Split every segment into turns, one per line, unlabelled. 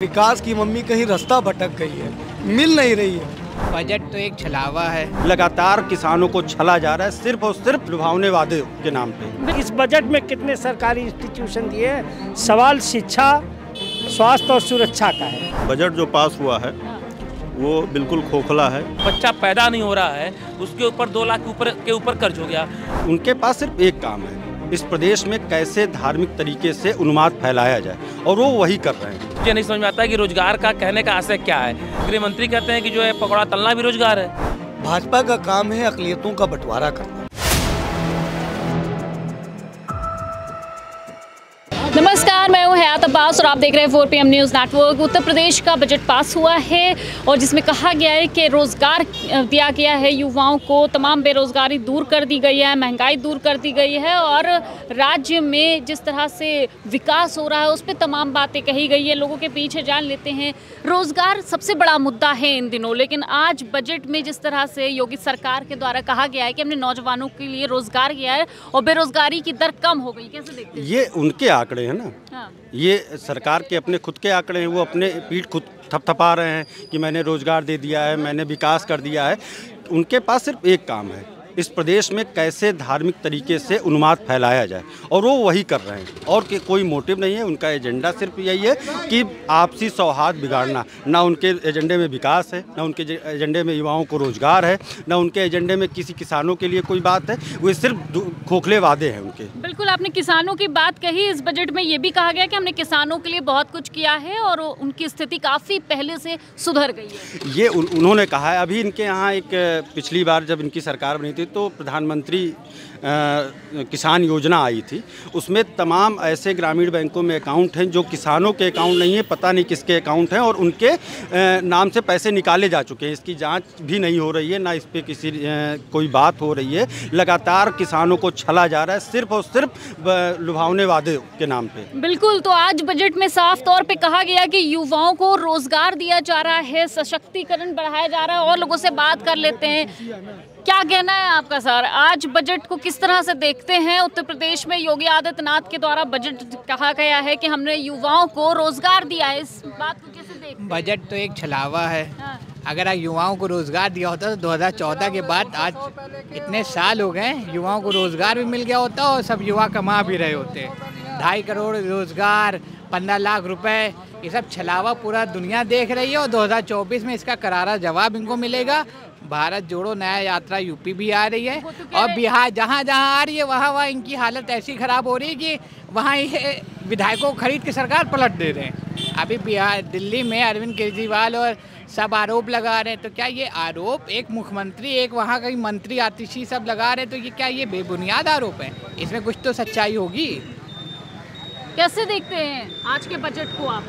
विकास की मम्मी कहीं रास्ता भटक गई है मिल नहीं रही है।
बजट तो एक छलावा है।
लगातार किसानों को छला जा रहा है सिर्फ़ और सिर्फ़ लुभावने वादे के नाम पे।
इस बजट में कितने सरकारी इंस्टीट्यूशन दिए हैं? सवाल शिक्षा स्वास्थ्य और सुरक्षा का है।
बजट जो पास हुआ है वो बिल्कुल खोखला है।
बच्चा पैदा नहीं हो रहा है उसके ऊपर दो लाख ऊपर के ऊपर कर्ज हो गया।
उनके पास सिर्फ़ एक काम है इस प्रदेश में कैसे धार्मिक तरीके से उन्माद फैलाया जाए और वो वही कर रहे हैं।
मुझे नहीं समझ में आता है कि रोज़गार का कहने का आशय क्या है। गृह मंत्री कहते हैं कि जो है पकौड़ा तलना भी रोज़गार है।
भाजपा का काम है अकलियतों का बंटवारा करना।
हयात अब्बास और आप देख रहे हैं four P M news network. Uttar Pradesh का बजट पास हुआ है और जिसमें कहा गया है कि रोज़गार दिया गया है युवाओं को। तमाम बेरोज़गारी दूर कर दी गई है महँगाई दूर कर दी गई है और राज्य में जिस तरह से विकास हो रहा है उस पर तमाम बातें कही गई है। लोगों के पीछे जान लेते हैं रोज़गार सबसे बड़ा मुद्दा है इन दिनों। लेकिन आज बजट में जिस तरह से योगी सरकार के द्वारा कहा गया है कि हमने नौजवानों के लिए रोज़गार किया है और बेरोज़गारी की दर कम हो गई कैसे देखते हैं?
ये उनके आंकड़े हैं ना।
हाँ।
ये सरकार के अपने खुद के आंकड़े हैं, वो अपने पीठ खुद थपथपा रहे हैं कि मैंने रोज़गार दे दिया है, मैंने विकास कर दिया है। उनके पास सिर्फ़ एक काम है इस प्रदेश में कैसे धार्मिक तरीके से उन्माद फैलाया जाए? और वो वही कर रहे हैं। और कि कोई मोटिव नहीं है उनका एजेंडा सिर्फ़ यही है कि आपसी सौहार्द बिगाड़ना। ना उनके एजेंडे में विकास है ना उनके एजेंडे में युवाओं को रोज़गार है ना उनके एजेंडे में किसी किसानों के लिए कोई बात है। वो सिर्फ़ खोखले वादे हैं उनके।
बिल्कुल आपने किसानों की बात कही। इस बजट में ये भी कहा गया कि हमने किसानों के लिए बहुत कुछ किया है और उनकी स्थिति काफ़ी पहले से सुधर गई है।
ये उन, उन्होंने कहा है। अभी इनके यहाँ एक पिछली बार जब इनकी सरकार बनी थी तो प्रधानमंत्री किसान योजना आई थी। उसमें तमाम ऐसे ग्रामीण बैंकों में अकाउंट हैं जो किसानों के अकाउंट नहीं है, पता नहीं किसके अकाउंट हैं और उनके नाम से पैसे निकाले जा चुके हैं। इसकी जाँच भी नहीं हो रही है, ना इस पर किसी कोई बात हो रही है। लगातार किसानों को छला जा रहा है, सिर्फ़ और सिर्फ़ लुभावने वादे के नाम पे।
बिल्कुल तो आज बजट में साफ़ तौर पे कहा गया कि युवाओं को रोज़गार दिया जा रहा है, सशक्तिकरण बढ़ाया जा रहा है और लोगों से बात कर लेते हैं। क्या कहना है आपका सर? आज बजट को किस तरह से देखते हैं? उत्तर प्रदेश में योगी आदित्यनाथ के द्वारा बजट कहा गया है कि हमने युवाओं को रोज़गार दिया है। इस बात को कैसे देखते हैं?
बजट तो एक छलावा है।
हाँ।
अगर आज युवाओं को रोज़गार दिया होता तो 2014 के बाद आज इतने साल हो गए युवाओं को रोज़गार भी मिल गया होता और सब युवा कमा भी रहे होते। ढाई करोड़ रोज़गार पंद्रह लाख रुपए ये सब छलावा पूरा दुनिया देख रही है और 2024 में इसका करारा जवाब इनको मिलेगा। भारत जोड़ो नया यात्रा यूपी भी आ रही है। और बिहार जहाँ जहाँ आ रही है वहाँ वहाँ इनकी हालत ऐसी खराब हो रही है कि वहाँ ये विधायकों को खरीद के सरकार पलट दे रहे हैं। अभी बिहार दिल्ली में अरविंद केजरीवाल और सब आरोप लगा रहे हैं। तो क्या ये आरोप एक मुख्यमंत्री एक वहाँ का मंत्री आतिशी सब लगा रहे हैं? तो ये क्या ये बेबुनियाद आरोप है? इसमें कुछ तो सच्चाई होगी।
कैसे देखते हैं आज के बजट को आप?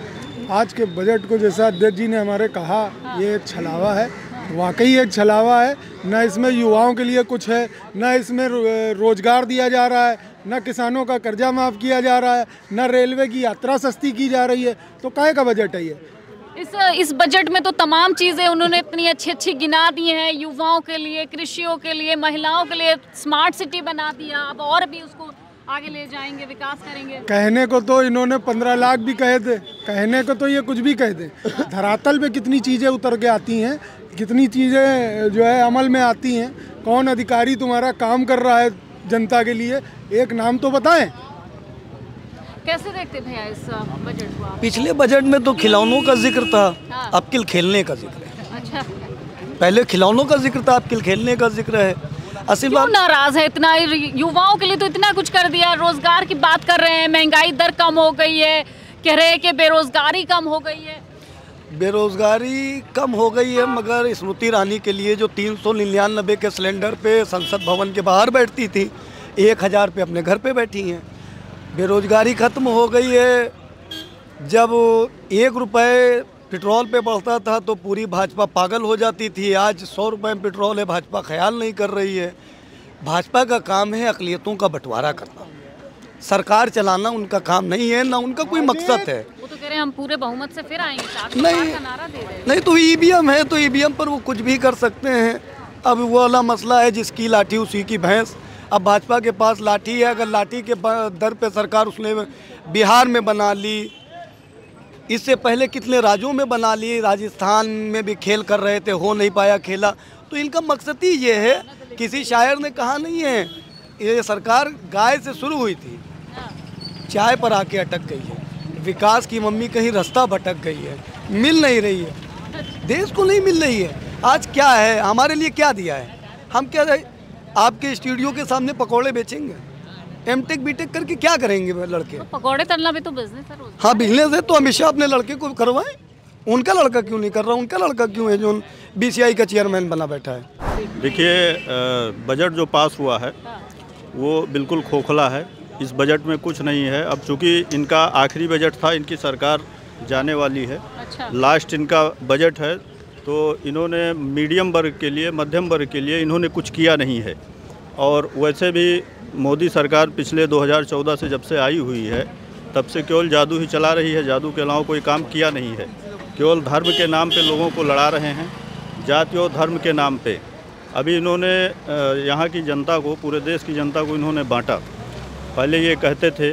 आज के बजट को जैसा अध्यक्ष जी ने हमारे कहा हाँ। ये एक छलावा है। वाकई एक छलावा है। न इसमें युवाओं के लिए कुछ है न इसमें रोज़गार दिया जा रहा है न किसानों का कर्जा माफ़ किया जा रहा है न रेलवे की यात्रा सस्ती की जा रही है। तो काहे का बजट है ये?
इस इस बजट में तो तमाम चीज़ें उन्होंने इतनी अच्छी अच्छी गिना दी हैं युवाओं के लिए कृषियों के लिए महिलाओं के लिए स्मार्ट सिटी बना दिया। अब और भी उसको आगे ले जाएँगे विकास करेंगे।
कहने को तो इन्होंने पंद्रह लाख भी कहे थे कहने को तो ये कुछ भी कह दे धरातल पे कितनी चीज़ें उतर के आती हैं कितनी चीज़ें जो है अमल में आती हैं। कौन अधिकारी तुम्हारा काम कर रहा है जनता के लिए? एक नाम तो बताएँ।
कैसे देखते भैया इस बजट को
पिछले बजट में तो खिलौनों का ज़िक्र था।
हाँ।
अब किल खेलने का ज़िक्र है।
अच्छा।
पहले खिलौनों का ज़िक्र था अब किल खेलने का ज़िक्र है। असल बात
नाराज़ है इतना? युवाओं के लिए तो इतना कुछ कर दिया। रोज़गार की बात कर रहे हैं। महँगाई दर कम हो गई है। कह रहे हैं कि बेरोजगारी कम हो गई है।
बेरोजगारी कम हो गई है, मगर स्मृति ईरानी के लिए जो तीन सौ निन्यानबे के सिलेंडर पे संसद भवन के बाहर बैठती थी, एक हज़ार पे अपने घर पे बैठी हैं। बेरोजगारी ख़त्म हो गई है। जब एक रुपए पेट्रोल पे बढ़ता था तो पूरी भाजपा पागल हो जाती थी। आज सौ रुपये में पेट्रोल है, भाजपा ख्याल नहीं कर रही है। भाजपा का काम है अकलियतों का बंटवारा करना। सरकार चलाना उनका काम नहीं है, ना उनका कोई मकसद है।
हैं हम पूरे बहुमत से फिर आएँगे
नहीं।
नारा दे रहे
नहीं तो ईवीएम है तो ईवीएम पर वो कुछ भी कर सकते हैं। अब वो वाला मसला है जिसकी लाठी उसी की भैंस। अब भाजपा के पास लाठी है अगर लाठी के दर पे सरकार उसने बिहार में बना ली इससे पहले कितने राज्यों में बना लिए राजस्थान में भी खेल कर रहे थे हो नहीं पाया खेला। तो इनका मकसद ही ये है किसी शायर ने कहा नहीं है ये सरकार गाय से शुरू हुई थी चाय पर आके अटक गई है। विकास की मम्मी कहीं रास्ता भटक गई है मिल नहीं रही है। देश को नहीं मिल रही है। आज क्या है? हमारे लिए क्या दिया है? हम क्या है? आपके स्टूडियो के सामने पकौड़े बेचेंगे? एम टेक बी टेक करके क्या करेंगे लड़के?
तो पकौड़े तलना भी तो बिज़नेस है
हाँ बिज़नेस है तो हमेशा अपने लड़के को करवाएँ। उनका लड़का क्यों नहीं कर रहा? उनका लड़का क्यों है जो बी का चेयरमैन बना बैठा है?
देखिए बजट जो पास हुआ है। वो बिल्कुल खोखला है। इस बजट में कुछ नहीं है। अब चूँकि इनका आखिरी बजट था इनकी सरकार जाने वाली है।
अच्छा।
लास्ट इनका बजट है तो इन्होंने मीडियम वर्ग के लिए मध्यम वर्ग के लिए इन्होंने कुछ किया नहीं है। और वैसे भी मोदी सरकार पिछले 2014 से जब से आई हुई है तब से केवल जादू ही चला रही है। जादू के अलावा कोई काम किया नहीं है। केवल धर्म के नाम पे लोगों को लड़ा रहे हैं जाति और धर्म के नाम पे। अभी इन्होंने यहाँ की जनता को पूरे देश की जनता को इन्होंने बांटा। पहले ये कहते थे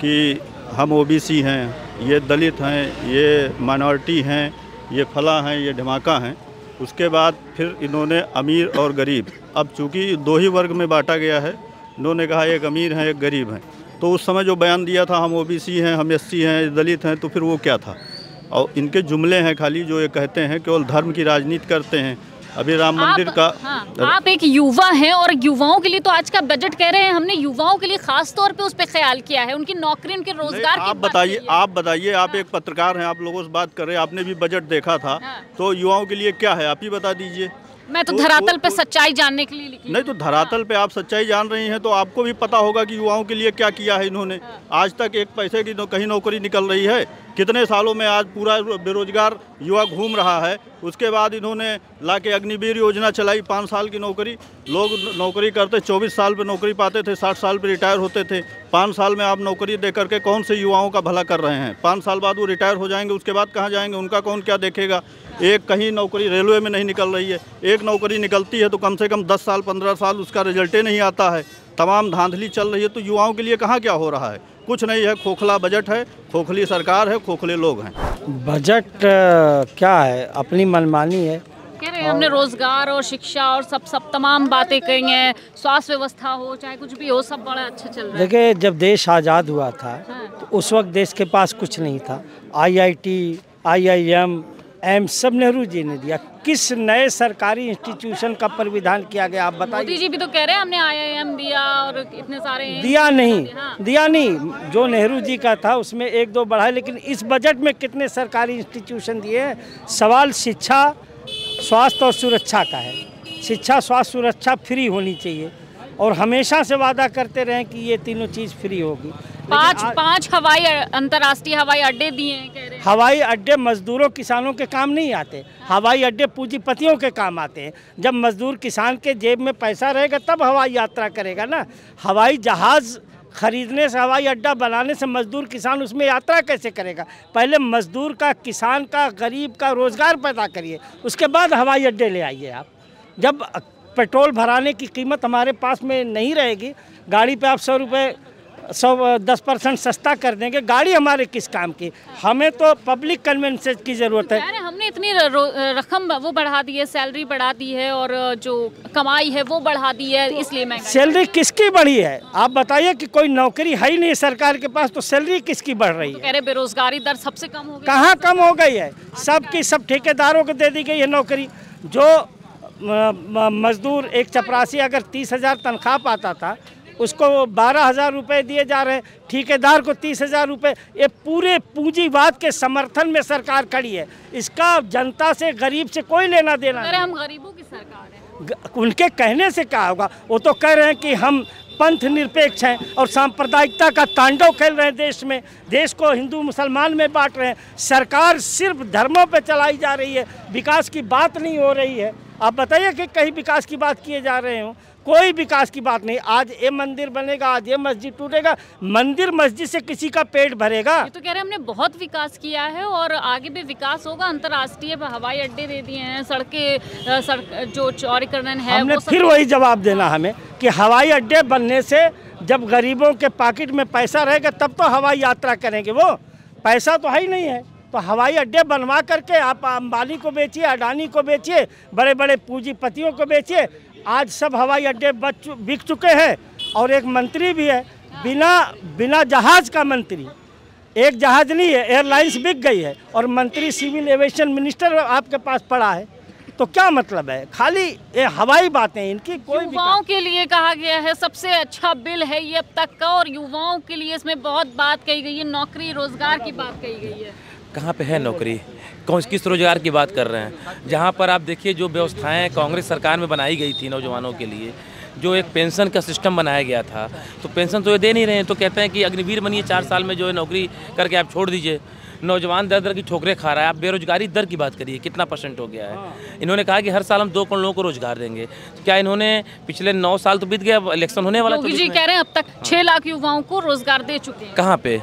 कि हम ओबीसी हैं, ये दलित हैं, ये माइनॉरिटी हैं, ये फला हैं, ये धमाका हैं। उसके बाद फिर इन्होंने अमीर और गरीब। अब चूँकि दो ही वर्ग में बांटा गया है, इन्होंने कहा एक अमीर हैं, एक गरीब हैं। तो उस समय जो बयान दिया था, हम ओबीसी हैं, हम एससी हैं, दलित हैं तो फिर वो क्या था? और इनके जुमले हैं खाली जो ये कहते हैं, केवल धर्म की राजनीति करते हैं। अभी राम मंदिर का
हाँ, आप एक युवा हैं और युवाओं के लिए तो आज का बजट कह रहे हैं। हमने युवाओं के लिए खास तौर पे उस पर ख्याल किया है। उनकी नौकरी उनके रोज़गार
आप बताइए आप बताइए आप एक पत्रकार हैं आप लोगों से बात कर रहे हैं आपने भी बजट देखा था।
हाँ।
तो युवाओं के लिए क्या है? आप ही बता दीजिए।
मैं तो
वो-
धरातल
वो-
पे सच्चाई जानने के लिए लिखी
नहीं तो धरातल पे आप सच्चाई जान रही हैं तो आपको भी पता होगा कि युवाओं के लिए क्या किया है इन्होंने। आज तक एक पैसे की नो, कहीं नौकरी निकल रही है। कितने सालों में आज पूरा बेरोजगार युवा घूम रहा है? उसके बाद इन्होंने ला के अग्निवीर योजना चलाई, पाँच साल की नौकरी। लोग नौकरी करते, चौबीस साल पे नौकरी पाते थे, साठ साल पे रिटायर होते थे। पाँच साल में आप नौकरी दे करके कौन से युवाओं का भला कर रहे हैं? पाँच साल बाद वो रिटायर हो जाएँगे, उसके बाद कहाँ जाएँगे? उनका कौन क्या देखेगा? एक कहीं नौकरी रेलवे में नहीं निकल रही है। एक नौकरी निकलती है तो कम से कम दस साल, पंद्रह साल उसका रिजल्टे नहीं आता है। तमाम धांधली चल रही है तो युवाओं के लिए कहाँ क्या हो रहा है? कुछ नहीं है खोखला बजट है खोखली सरकार है खोखले लोग हैं।
बजट क्या है? अपनी मनमानी है।
कह रहे हैं हमने रोज़गार और शिक्षा और सब सब तमाम बातें कही हैं स्वास्थ्य व्यवस्था हो चाहे कुछ भी हो सब बड़ा अच्छा चल रहा है।
देखिए जब देश आज़ाद हुआ था
हाँ।
तो उस वक्त देश के पास कुछ नहीं था। आईआईटी आईआईएम एम्स सब नेहरू जी ने दिया। किस नए सरकारी इंस्टीट्यूशन का परिविधान किया गया आप
मोदी
बताइए
जी भी तो कह रहे हैं हमने आईआईएम इतने सारे
दिया नहीं।
हाँ।
दिया नहीं। जो नेहरू जी का था उसमें एक दो बढ़ाए लेकिन इस बजट में कितने सरकारी इंस्टीट्यूशन दिए हैं? सवाल शिक्षा स्वास्थ्य और सुरक्षा का है। शिक्षा स्वास्थ्य सुरक्षा फ्री होनी चाहिए। और हमेशा से वादा करते रहें कि ये तीनों चीज़ फ्री होगी।
पाँच पाँच हवाई अंतर्राष्ट्रीय हवाई अड्डे दिए हैं हैं।
हवाई अड्डे मजदूरों किसानों के काम नहीं आते। हवाई अड्डे पूंजीपतियों के काम आते हैं। जब मजदूर किसान के जेब में पैसा रहेगा तब हवाई यात्रा करेगा ना। हवाई जहाज़ खरीदने से हवाई अड्डा बनाने से मजदूर किसान उसमें यात्रा कैसे करेगा? पहले मजदूर का किसान का गरीब का रोज़गार पैदा करिए। उसके बाद हवाई अड्डे ले आइए आप। जब पेट्रोल भराने की कीमत हमारे पास में नहीं रहेगी गाड़ी पे आप सौ रुपये सौ दस परसेंट सस्ता कर देंगे। गाड़ी हमारे किस काम की? हमें तो पब्लिक कन्वेंसेज की ज़रूरत है।
हमने इतनी रकम वो बढ़ा दी है सैलरी बढ़ा दी है और जो कमाई है वो बढ़ा दी है इसलिए मैं
सैलरी किसकी बढ़ी है? आप बताइए कि कोई नौकरी है ही नहीं सरकार के पास तो सैलरी किसकी बढ़ रही
तो
है?
कह रहे बेरोजगारी दर सबसे कम हो गई।
कहाँ कम हो गई है? सबकी सब ठेकेदारों को दे दी गई है नौकरी। जो मजदूर एक चपरासी अगर तीस हज़ार तनख्वाह पाता था उसको बारह हज़ार रुपये दिए जा रहे हैं। ठेकेदार को तीस हज़ार रुपये ये पूरे पूंजीवाद के समर्थन में सरकार खड़ी है। इसका जनता से गरीब से कोई लेना देना
रहे हम गरीबों की सरकार है।
उनके कहने से क्या होगा? वो तो कह रहे हैं कि हम पंथ निरपेक्ष हैं और सांप्रदायिकता का तांडव खेल रहे हैं देश में। देश को हिंदू मुसलमान में बांट रहे हैं। सरकार सिर्फ़ धर्मों पर चलाई जा रही है। विकास की बात नहीं हो रही है। आप बताइए कि कहीं विकास की बात किए जा रहे हो। कोई विकास की बात नहीं। आज ये मंदिर बनेगा आज ये मस्जिद टूटेगा मंदिर मस्जिद से किसी का पेट भरेगा।
ये तो कह रहे हैं हमने बहुत विकास किया है और आगे भी विकास होगा। अंतर्राष्ट्रीय हवाई अड्डे दे दिए हैं सड़कें सड़क जो चौड़ीकरण है
हमने
वो
फिर वही जवाब देना हमें कि हवाई अड्डे बनने से जब गरीबों के पॉकेट में पैसा रहेगा तब तो हवाई यात्रा करेंगे वो। पैसा तो है ही नहीं है। तो हवाई अड्डे बनवा करके आप अंबानी को बेचिए अडानी को बेचिए बड़े बड़े पूंजीपतियों को बेचिए आज सब हवाई अड्डे बच बिक चुके हैं और एक मंत्री भी है बिना बिना जहाज़ का मंत्री। एक जहाज़ नहीं है एयरलाइंस बिक गई है और मंत्री सिविल एविएशन मिनिस्टर आपके पास पड़ा है। तो क्या मतलब है? खाली ये हवाई बातें इनकी कोई
युवाओं के लिए कहा गया है सबसे अच्छा बिल है ये अब तक का और युवाओं के लिए इसमें बहुत बात कही गई है नौकरी रोज़गार की बात कही गई है।
कहाँ पे है नौकरी? कौन किस रोज़गार की बात कर रहे हैं? जहाँ पर आप देखिए जो व्यवस्थाएँ कांग्रेस सरकार में बनाई गई थी नौजवानों के लिए जो एक पेंशन का सिस्टम बनाया गया था तो पेंशन तो ये दे नहीं रहे हैं तो कहते हैं कि अग्निवीर बनिए चार साल में जो है नौकरी करके आप छोड़ दीजिए। नौजवान दर दर की ठोकरें खा रहा है। आप बेरोजगारी दर की बात करिए कितना परसेंट हो गया है? इन्होंने कहा कि हर साल हम दो करोड़ लोगों को रोज़गार देंगे। तो क्या इन्होंने पिछले नौ साल तो बीत गया अब इलेक्शन होने वाला 24
जी कह रहे हैं अब तक छह लाख युवाओं को रोज़गार दे चुके हैं।
कहाँ पे?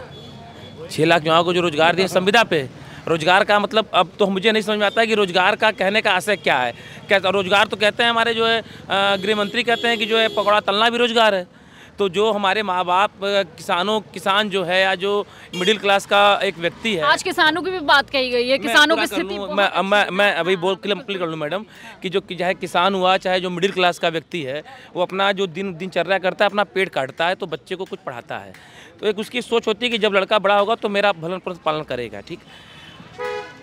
छः लाख युवाओं को जो रोज़गार दिए संविदा पे। रोज़गार का मतलब अब तो मुझे नहीं समझ में आता है कि रोज़गार का कहने का आशय क्या है। क्या रोज़गार तो कहते हैं हमारे जो है गृह मंत्री कहते हैं कि जो है, पकौड़ा तलना भी रोज़गार है। तो जो हमारे माँ बाप किसानों किसान जो है या जो मिडिल क्लास का एक व्यक्ति है।
आज किसानों की भी बात कही गई है किसानों की स्थिति
मैं मैं मैं अभी बोल क्लियर कर लूँ मैडम कि जो चाहे किसान हुआ चाहे जो मिडिल क्लास का व्यक्ति है वो अपना जो दिन दिनचर्या करता है अपना पेट काटता है तो बच्चे को कुछ पढ़ाता है। तो एक उसकी सोच होती है कि जब लड़का बड़ा होगा तो मेरा भलन पालन करेगा ठीक?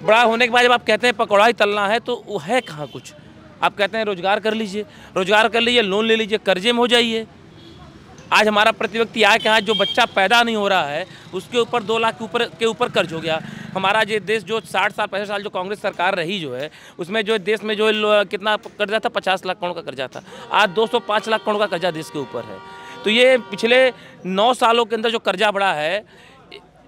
बड़ा होने के बाद जब आप कहते हैं पकौड़ा ही तलना है तो वो है कहाँ कुछ? आप कहते हैं रोज़गार कर लीजिए रोज़गार कर लीजिए लोन ले लीजिए कर्जे में हो जाइए। आज हमारा प्रति व्यक्ति आए कि आज जो बच्चा पैदा नहीं हो रहा है, उसके ऊपर दो लाख के ऊपर के ऊपर कर्ज हो गया। हमारा ये देश जो साठ साल, पैंसठ साल जो कांग्रेस सरकार रही जो है, उसमें जो देश में जो कितना कर्जा था, पचास लाख करोड़ का कर्जा था। आज दो सौ पाँच लाख करोड़ का कर्जा देश के ऊपर है। तो ये पिछले नौ सालों के अंदर जो कर्जा बढ़ा है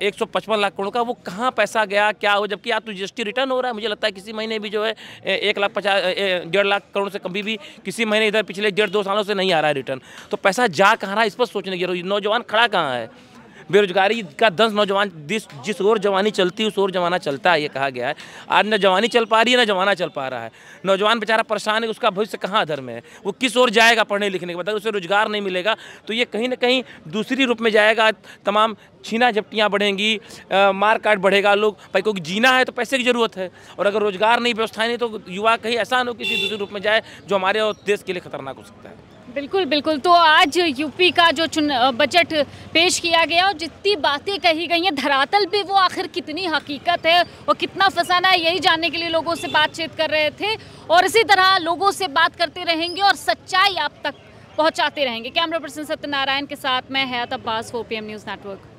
एक सौ पचपन लाख करोड़ का, वो कहाँ पैसा गया, क्या हो, जबकि आप तो जीएसटी रिटर्न हो रहा है। मुझे लगता है किसी महीने भी जो है एक लाख पचास डेढ़ लाख करोड़ से कभी भी किसी महीने इधर पिछले डेढ़ दो सालों से नहीं आ रहा है रिटर्न तो पैसा जा कहाँ रहा है, इस पर सोचने की जरूरत- नौजवान खड़ा कहाँ है? बेरोजगारी का दस नौजवान, जिस जिस ओर जवानी चलती है, उस ओर जमाना चलता है, ये कहा गया है। आज न जवानी चल पा रही है, न जमाना चल पा रहा है। नौजवान बेचारा परेशान है उसका भविष्य कहाँ अधर में है? वो किस ओर जाएगा पढ़ने लिखने के बाद उसे रोज़गार नहीं मिलेगा तो ये कहीं ना कहीं दूसरी रूप में जाएगा। तमाम छीना झपटियाँ बढ़ेंगी मार काट बढ़ेगा लोग। भाई क्योंकि जीना है तो पैसे की ज़रूरत है। और अगर रोज़गार नहीं, व्यवस्था नहीं तो युवा कहीं ऐसा न हो किसी दूसरे रूप में जाए, जो हमारे और देश के लिए खतरनाक हो सकता है।
बिल्कुल बिल्कुल। तो आज यूपी का जो चुन बजट पेश किया गया और जितनी बातें कही गई हैं, धरातल पे वो आखिर कितनी हकीकत है और कितना फसाना है, यही जानने के लिए लोगों से बातचीत कर रहे थे। और इसी तरह लोगों से बात करते रहेंगे और सच्चाई आप तक पहुंचाते रहेंगे। कैमरा पर्सन सत्यनारायण के साथ मैं हैत अब्बास हो पी न्यूज़ नेटवर्क